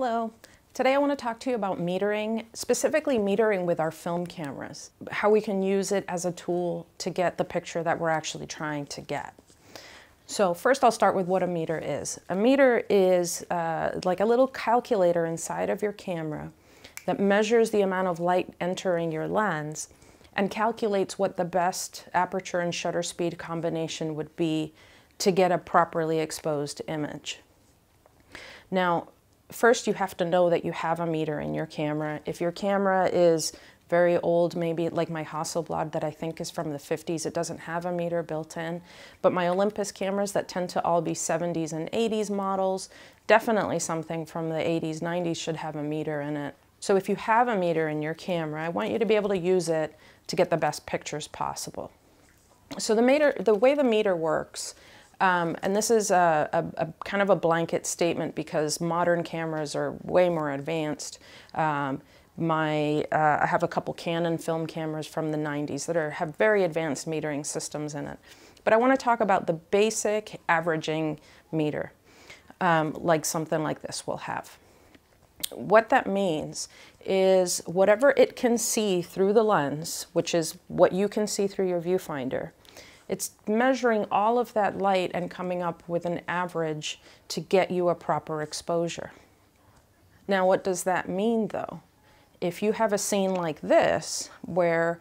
Hello. Today I want to talk to you about metering, specifically metering with our film cameras, how we can use it as a tool to get the picture that we're actually trying to get. So first I'll start with what a meter is. A meter is uh, like a little calculator inside of your camera that measures the amount of light entering your lens and calculates what the best aperture and shutter speed combination would be to get a properly exposed image. Now, first you have to know that you have a meter in your camera. If your camera is very old, maybe like my Hasselblad that I think is from the 50s. It doesn't have a meter built in. But my Olympus cameras that tend to all be 70s and 80s models, definitely something from the 80s, 90s should have a meter in it. So if you have a meter in your camera, I want you to be able to use it to get the best pictures possible. So the meter, the way the meter works, um, and this is a, a, a, kind of a blanket statement because modern cameras are way more advanced. Um, my, uh, I have a couple Canon film cameras from the 90s that are, have very advanced metering systems in it. But I want to talk about the basic averaging meter, um, like something like this will have. What that means is whatever it can see through the lens, which is what you can see through your viewfinder, it's measuring all of that light and coming up with an average to get you a proper exposure. Now, what does that mean though? if you have a scene like this, where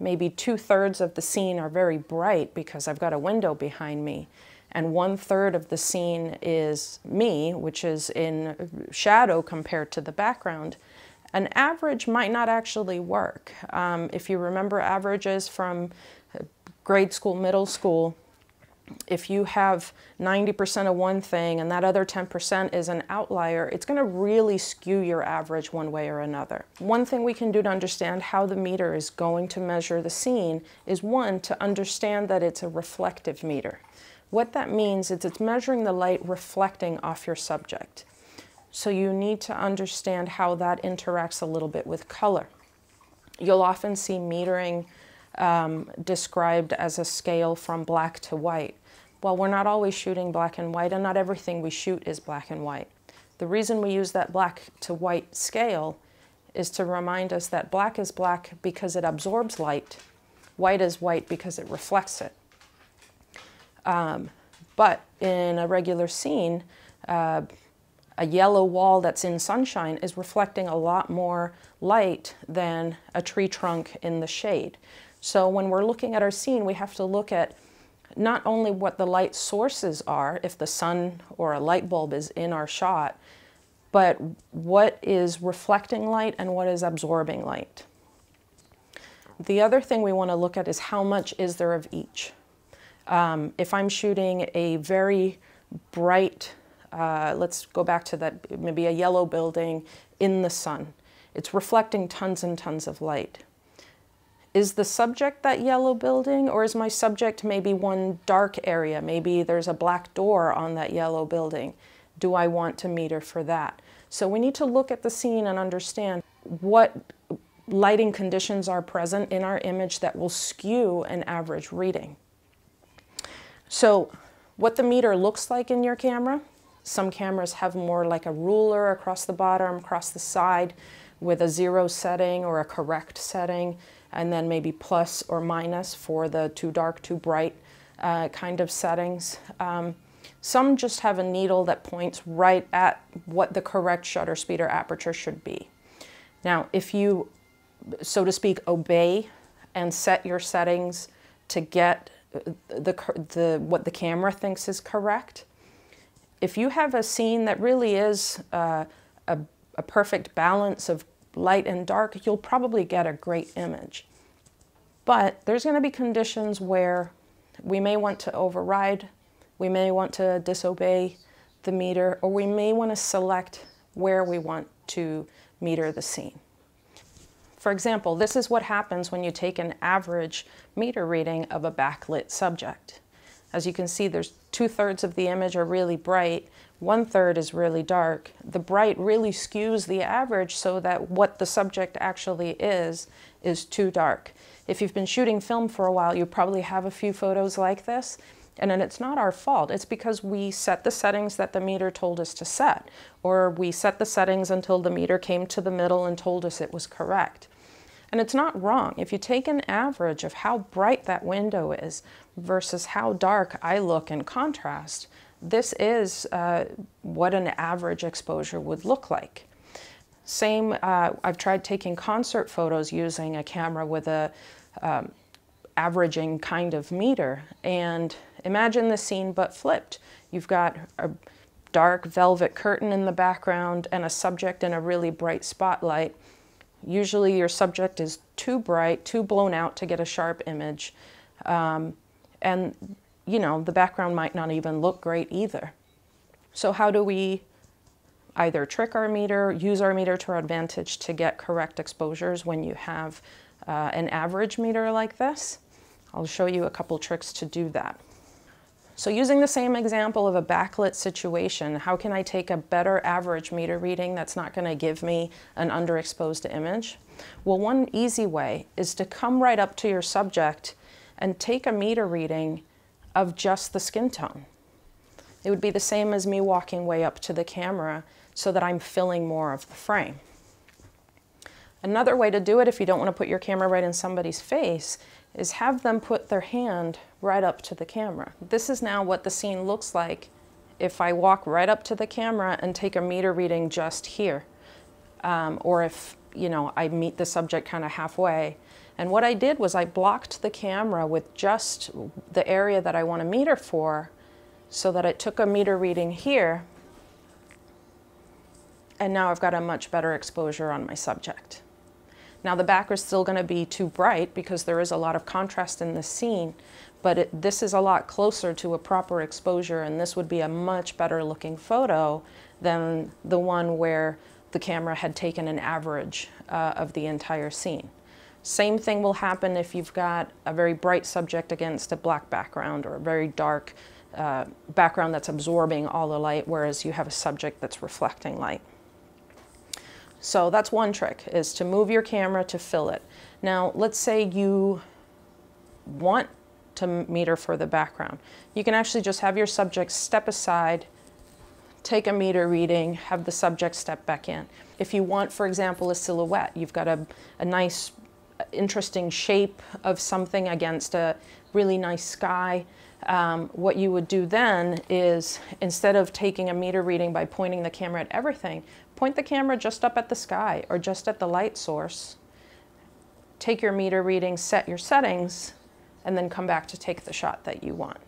maybe two thirds of the scene are very bright because I've got a window behind me, and one third of the scene is me, which is in shadow compared to the background, an average might not actually work. Um, if you remember averages from grade school, middle school, if you have 90% of one thing and that other 10% is an outlier, it's going to really skew your average one way or another. One thing we can do to understand how the meter is going to measure the scene is one, to understand that it's a reflective meter. What that means is it's measuring the light reflecting off your subject. So you need to understand how that interacts a little bit with color. You'll often see metering um, described as a scale from black to white. Well, we're not always shooting black and white, and not everything we shoot is black and white. The reason we use that black to white scale is to remind us that black is black because it absorbs light, white is white because it reflects it. Um, but in a regular scene, uh, a yellow wall that's in sunshine is reflecting a lot more light than a tree trunk in the shade. So when we're looking at our scene, we have to look at not only what the light sources are, if the sun or a light bulb is in our shot, but what is reflecting light and what is absorbing light. The other thing we want to look at is how much is there of each. Um, if I'm shooting a very bright, uh, let's go back to that, maybe a yellow building in the sun, it's reflecting tons and tons of light is the subject that yellow building or is my subject maybe one dark area? Maybe there's a black door on that yellow building. Do I want to meter for that? So we need to look at the scene and understand what lighting conditions are present in our image that will skew an average reading. So what the meter looks like in your camera, some cameras have more like a ruler across the bottom, across the side with a zero setting or a correct setting and then maybe plus or minus for the too dark, too bright uh, kind of settings. Um, some just have a needle that points right at what the correct shutter speed or aperture should be. Now, if you, so to speak, obey and set your settings to get the, the, what the camera thinks is correct, if you have a scene that really is uh, a, a perfect balance of light and dark, you'll probably get a great image. But there's going to be conditions where we may want to override, we may want to disobey the meter, or we may want to select where we want to meter the scene. For example, this is what happens when you take an average meter reading of a backlit subject. As you can see, there's two-thirds of the image are really bright, one-third is really dark. The bright really skews the average so that what the subject actually is, is too dark. If you've been shooting film for a while, you probably have a few photos like this. And then it's not our fault. It's because we set the settings that the meter told us to set, or we set the settings until the meter came to the middle and told us it was correct. And it's not wrong. If you take an average of how bright that window is versus how dark I look in contrast, this is uh, what an average exposure would look like. Same, uh, I've tried taking concert photos using a camera with a um, averaging kind of meter. And imagine the scene but flipped. You've got a dark velvet curtain in the background and a subject in a really bright spotlight. Usually your subject is too bright, too blown out to get a sharp image. Um, and, you know, the background might not even look great either. So how do we either trick our meter, use our meter to our advantage to get correct exposures when you have uh, an average meter like this? I'll show you a couple tricks to do that. So using the same example of a backlit situation, how can I take a better average meter reading that's not going to give me an underexposed image? Well, one easy way is to come right up to your subject and take a meter reading of just the skin tone. It would be the same as me walking way up to the camera so that I'm filling more of the frame. Another way to do it if you don't want to put your camera right in somebody's face is have them put their hand right up to the camera. This is now what the scene looks like if I walk right up to the camera and take a meter reading just here. Um, or if, you know, I meet the subject kind of halfway. And what I did was I blocked the camera with just the area that I want to meter for so that it took a meter reading here. And now I've got a much better exposure on my subject. Now the back is still going to be too bright because there is a lot of contrast in the scene, but it, this is a lot closer to a proper exposure and this would be a much better looking photo than the one where the camera had taken an average uh, of the entire scene. Same thing will happen if you've got a very bright subject against a black background or a very dark uh, background that's absorbing all the light, whereas you have a subject that's reflecting light. So that's one trick, is to move your camera to fill it. Now, let's say you want to meter for the background. You can actually just have your subject step aside, take a meter reading, have the subject step back in. If you want, for example, a silhouette, you've got a, a nice, interesting shape of something against a really nice sky, um, what you would do then is instead of taking a meter reading by pointing the camera at everything, point the camera just up at the sky or just at the light source. Take your meter reading, set your settings, and then come back to take the shot that you want.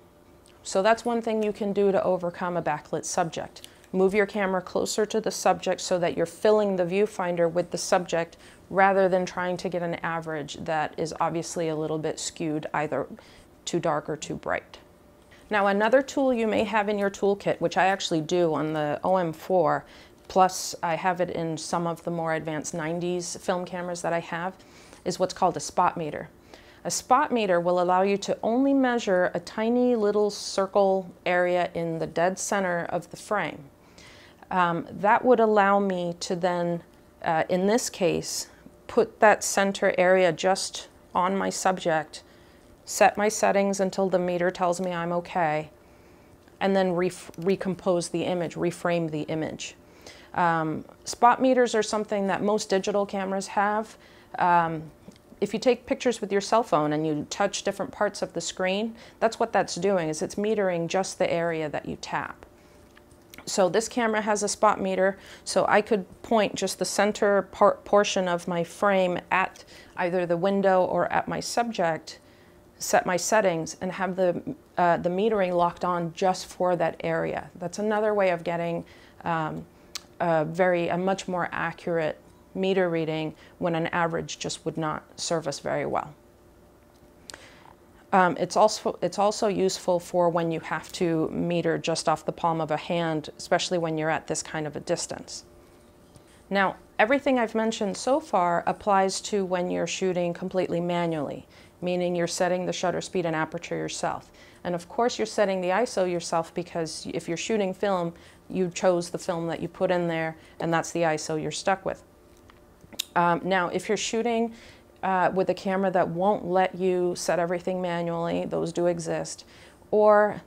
So that's one thing you can do to overcome a backlit subject. Move your camera closer to the subject so that you're filling the viewfinder with the subject rather than trying to get an average that is obviously a little bit skewed either too dark or too bright. Now another tool you may have in your toolkit, which I actually do on the OM4, plus I have it in some of the more advanced 90s film cameras that I have, is what's called a spot meter. A spot meter will allow you to only measure a tiny little circle area in the dead center of the frame. Um, that would allow me to then, uh, in this case, put that center area just on my subject set my settings until the meter tells me I'm okay, and then re recompose the image, reframe the image. Um, spot meters are something that most digital cameras have. Um, if you take pictures with your cell phone and you touch different parts of the screen, that's what that's doing, is it's metering just the area that you tap. So this camera has a spot meter, so I could point just the center portion of my frame at either the window or at my subject set my settings and have the, uh, the metering locked on just for that area. That's another way of getting um, a very, a much more accurate meter reading when an average just would not serve us very well. Um, it's, also, it's also useful for when you have to meter just off the palm of a hand, especially when you're at this kind of a distance. Now, everything I've mentioned so far applies to when you're shooting completely manually meaning you're setting the shutter speed and aperture yourself. And of course you're setting the ISO yourself because if you're shooting film, you chose the film that you put in there and that's the ISO you're stuck with. Um, now, if you're shooting uh, with a camera that won't let you set everything manually, those do exist, Or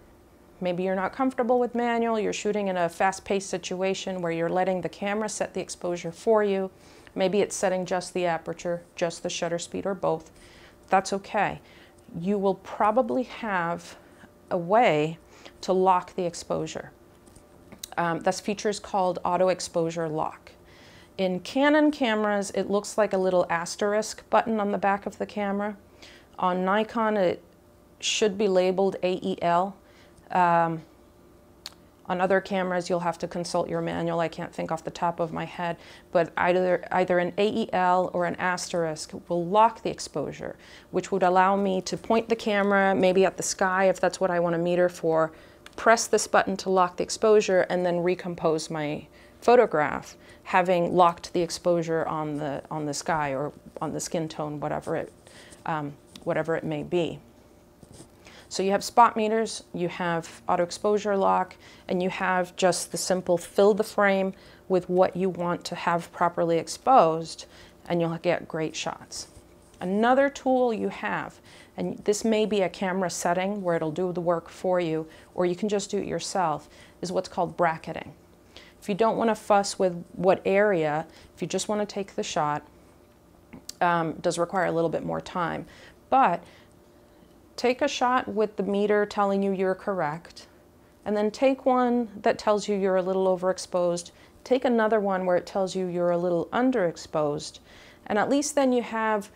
maybe you're not comfortable with manual, you're shooting in a fast-paced situation where you're letting the camera set the exposure for you. Maybe it's setting just the aperture, just the shutter speed, or both. That's okay. You will probably have a way to lock the exposure. Um, this feature is called auto exposure lock. In Canon cameras, it looks like a little asterisk button on the back of the camera. On Nikon, it should be labeled AEL. Um, on other cameras, you'll have to consult your manual. I can't think off the top of my head, but either, either an AEL or an asterisk will lock the exposure, which would allow me to point the camera maybe at the sky if that's what I want to meter for, press this button to lock the exposure, and then recompose my photograph, having locked the exposure on the, on the sky or on the skin tone, whatever it, um, whatever it may be. So you have spot meters, you have auto exposure lock, and you have just the simple fill the frame with what you want to have properly exposed, and you'll get great shots. Another tool you have, and this may be a camera setting where it'll do the work for you, or you can just do it yourself, is what's called bracketing. If you don't want to fuss with what area, if you just want to take the shot, um, does require a little bit more time. But take a shot with the meter telling you you're correct, and then take one that tells you you're a little overexposed. Take another one where it tells you you're a little underexposed, and at least then you have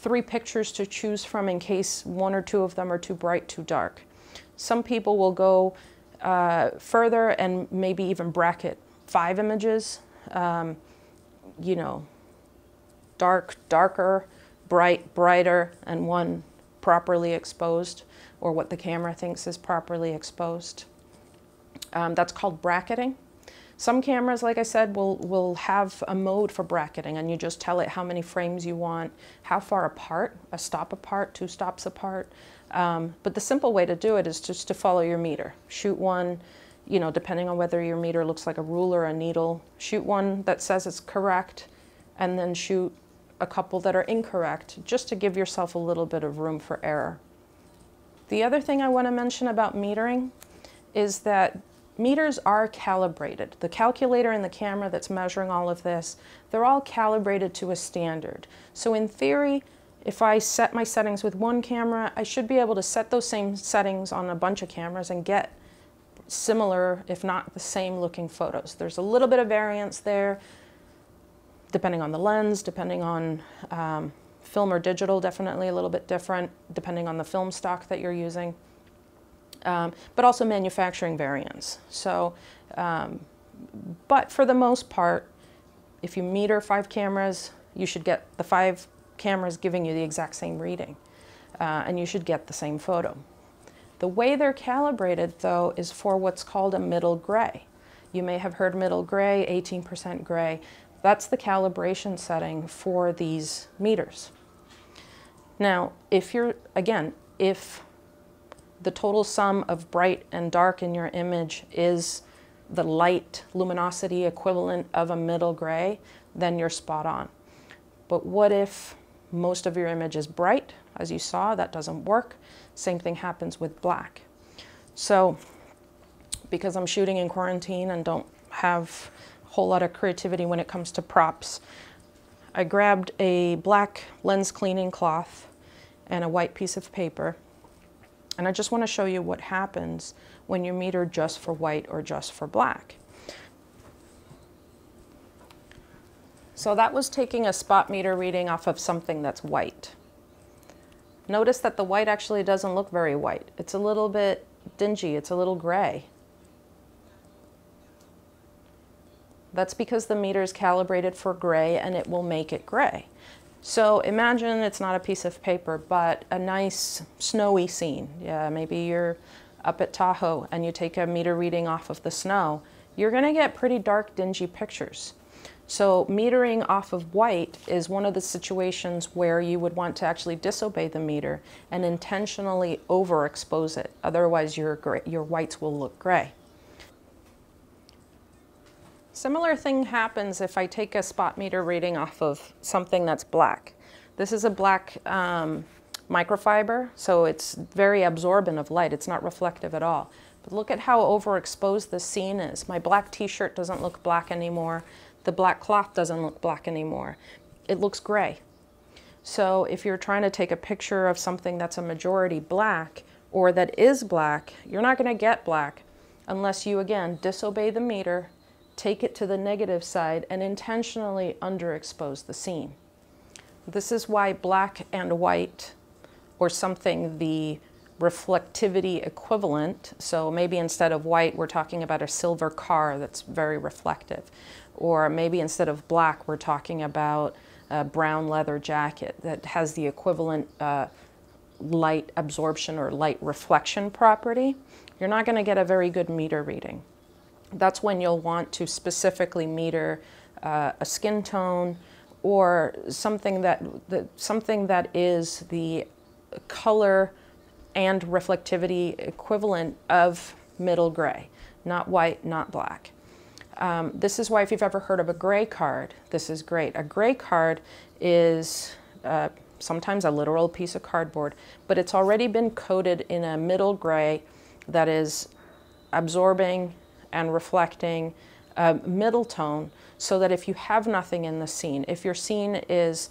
three pictures to choose from in case one or two of them are too bright, too dark. Some people will go uh, further and maybe even bracket five images, um, you know, dark, darker, bright, brighter, and one properly exposed or what the camera thinks is properly exposed. Um, that's called bracketing. Some cameras, like I said, will, will have a mode for bracketing and you just tell it how many frames you want, how far apart, a stop apart, two stops apart. Um, but the simple way to do it is just to follow your meter. Shoot one, you know, depending on whether your meter looks like a ruler or a needle, shoot one that says it's correct and then shoot a couple that are incorrect, just to give yourself a little bit of room for error. The other thing I want to mention about metering is that meters are calibrated. The calculator and the camera that's measuring all of this, they're all calibrated to a standard. So in theory, if I set my settings with one camera, I should be able to set those same settings on a bunch of cameras and get similar, if not the same looking photos. There's a little bit of variance there, depending on the lens, depending on um, film or digital, definitely a little bit different, depending on the film stock that you're using, um, but also manufacturing variants. So, um, but for the most part, if you meter five cameras, you should get the five cameras giving you the exact same reading, uh, and you should get the same photo. The way they're calibrated, though, is for what's called a middle gray. You may have heard middle gray, 18% gray. That's the calibration setting for these meters. Now, if you're, again, if the total sum of bright and dark in your image is the light luminosity equivalent of a middle gray, then you're spot on. But what if most of your image is bright? As you saw, that doesn't work. Same thing happens with black. So, because I'm shooting in quarantine and don't have a whole lot of creativity when it comes to props. I grabbed a black lens cleaning cloth and a white piece of paper. And I just want to show you what happens when you meter just for white or just for black. So that was taking a spot meter reading off of something that's white. Notice that the white actually doesn't look very white. It's a little bit dingy, it's a little gray. That's because the meter is calibrated for gray and it will make it gray. So imagine it's not a piece of paper, but a nice snowy scene. Yeah, maybe you're up at Tahoe and you take a meter reading off of the snow. You're gonna get pretty dark, dingy pictures. So metering off of white is one of the situations where you would want to actually disobey the meter and intentionally overexpose it. Otherwise your, your whites will look gray. Similar thing happens if I take a spot meter reading off of something that's black. This is a black um, microfiber, so it's very absorbent of light. It's not reflective at all. But look at how overexposed this scene is. My black t-shirt doesn't look black anymore. The black cloth doesn't look black anymore. It looks gray. So if you're trying to take a picture of something that's a majority black or that is black, you're not going to get black unless you, again, disobey the meter, take it to the negative side, and intentionally underexpose the scene. This is why black and white, or something the reflectivity equivalent, so maybe instead of white, we're talking about a silver car that's very reflective. Or maybe instead of black, we're talking about a brown leather jacket that has the equivalent uh, light absorption or light reflection property. You're not going to get a very good meter reading. That's when you'll want to specifically meter uh, a skin tone or something that, something that is the color and reflectivity equivalent of middle gray, not white, not black. Um, this is why if you've ever heard of a gray card, this is great. A gray card is uh, sometimes a literal piece of cardboard, but it's already been coated in a middle gray that is absorbing and reflecting a middle tone so that if you have nothing in the scene, if your scene is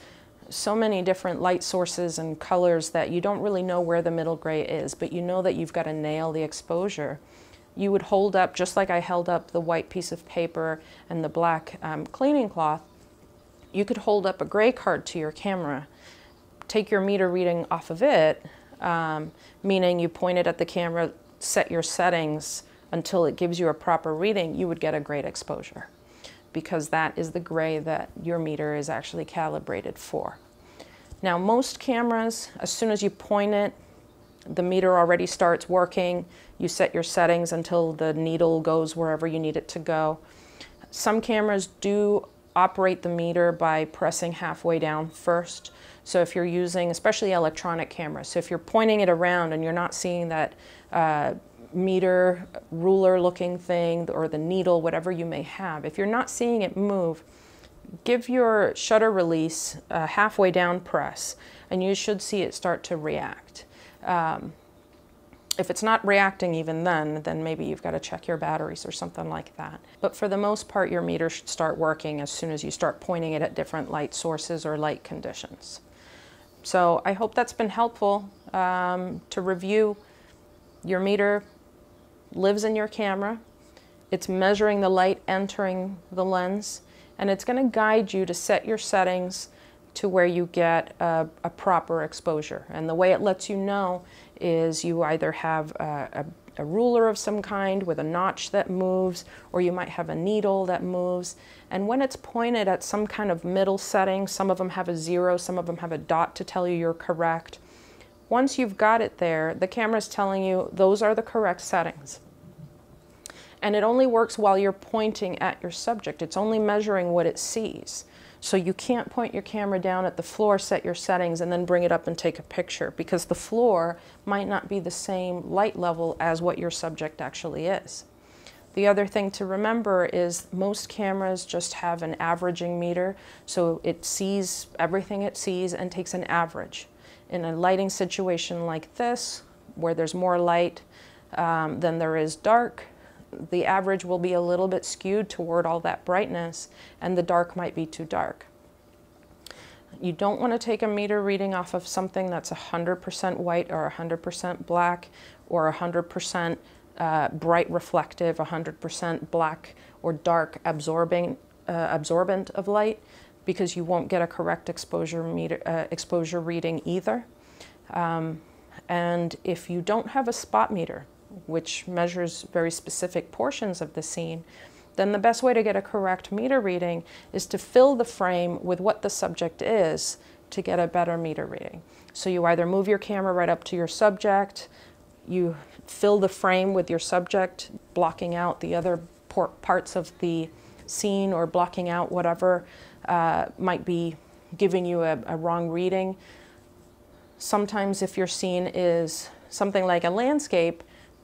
so many different light sources and colors that you don't really know where the middle gray is, but you know that you've got to nail the exposure. You would hold up, just like I held up the white piece of paper and the black um, cleaning cloth, you could hold up a gray card to your camera, take your meter reading off of it, um, meaning you point it at the camera, set your settings until it gives you a proper reading, you would get a great exposure because that is the gray that your meter is actually calibrated for. Now most cameras, as soon as you point it, the meter already starts working. You set your settings until the needle goes wherever you need it to go. Some cameras do operate the meter by pressing halfway down first. So if you're using, especially electronic cameras, so if you're pointing it around and you're not seeing that uh, meter, ruler looking thing, or the needle, whatever you may have, if you're not seeing it move, give your shutter release a halfway down press and you should see it start to react. Um, if it's not reacting even then, then maybe you've got to check your batteries or something like that. But for the most part, your meter should start working as soon as you start pointing it at different light sources or light conditions. So I hope that's been helpful um, to review your meter lives in your camera. It's measuring the light entering the lens, and it's going to guide you to set your settings to where you get a, a, proper exposure. And the way it lets you know is you either have a, a, a, ruler of some kind with a notch that moves, or you might have a needle that moves. And when it's pointed at some kind of middle setting, some of them have a zero, some of them have a dot to tell you you're correct. Once you've got it there, the camera is telling you those are the correct settings. And it only works while you're pointing at your subject. It's only measuring what it sees. So you can't point your camera down at the floor, set your settings, and then bring it up and take a picture because the floor might not be the same light level as what your subject actually is. The other thing to remember is most cameras just have an averaging meter, so it sees everything it sees and takes an average in a lighting situation like this, where there's more light um, than there is dark, the average will be a little bit skewed toward all that brightness, and the dark might be too dark. You don't want to take a meter reading off of something that's 100% white or 100% black or 100% uh, bright reflective, 100% black or dark absorbing, uh, absorbent of light because you won't get a correct exposure, meter, uh, exposure reading either. Um, and if you don't have a spot meter, which measures very specific portions of the scene, then the best way to get a correct meter reading is to fill the frame with what the subject is to get a better meter reading. So you either move your camera right up to your subject, you fill the frame with your subject, blocking out the other parts of the scene or blocking out whatever uh, might be giving you a, a wrong reading. Sometimes if your scene is something like a landscape,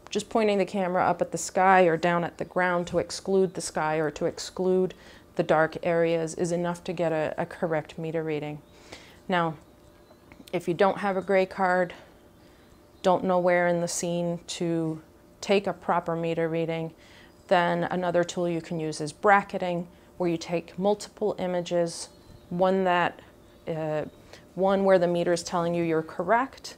just pointing the camera up at the sky or down at the ground to exclude the sky or to exclude the dark areas is enough to get a, a correct meter reading. Now, If you don't have a gray card, don't know where in the scene to take a proper meter reading, then another tool you can use is bracketing, where you take multiple images, one that, uh, one where the meter is telling you you're correct,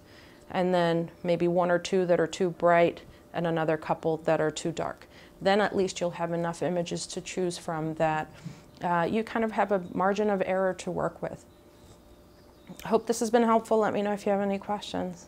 and then maybe one or two that are too bright, and another couple that are too dark. Then at least you'll have enough images to choose from that uh, you kind of have a margin of error to work with. Hope this has been helpful. Let me know if you have any questions.